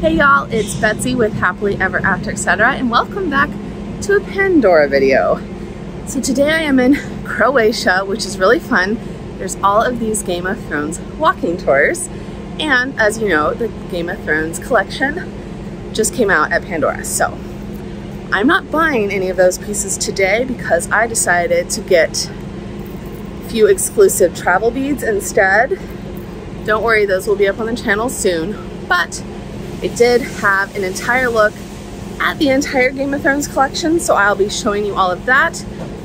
Hey y'all, it's Betsy with Happily Ever After Etc. and welcome back to a Pandora video. So today I am in Croatia, which is really fun. There's all of these Game of Thrones walking tours and as you know, the Game of Thrones collection just came out at Pandora. So I'm not buying any of those pieces today because I decided to get a few exclusive travel beads instead. Don't worry, those will be up on the channel soon, but it did have an entire look at the entire Game of Thrones collection, so I'll be showing you all of that.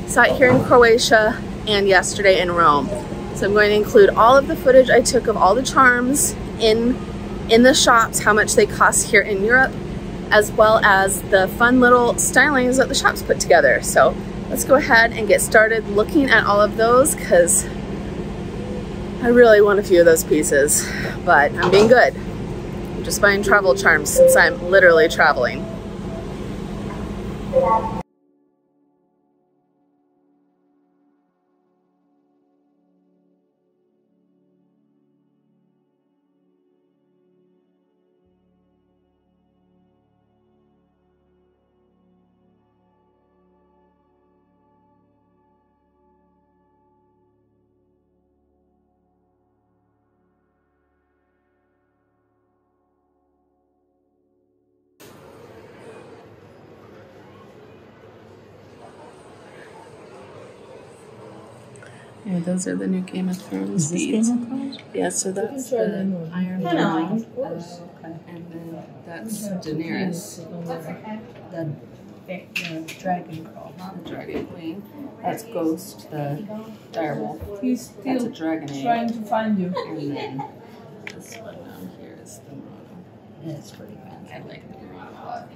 Saw it here in Croatia and yesterday in Rome. So I'm going to include all of the footage I took of all the charms in, in the shops, how much they cost here in Europe, as well as the fun little stylings that the shops put together. So let's go ahead and get started looking at all of those because I really want a few of those pieces, but I'm being good just buying travel charms since I'm literally traveling. Yeah, those are the new Game of Thrones seeds. this. Game of Thrones? Yeah, so that's the the new one. Iron No, no, Throne, of course. Uh, and then that's Daenerys, The, the Dragon Girl. the Dragon Queen. That's Ghost, the direwolf. He's That's a still dragon egg. trying to find you. And then this one down here is the Murano. Yeah, it's pretty fancy. I like the Murano.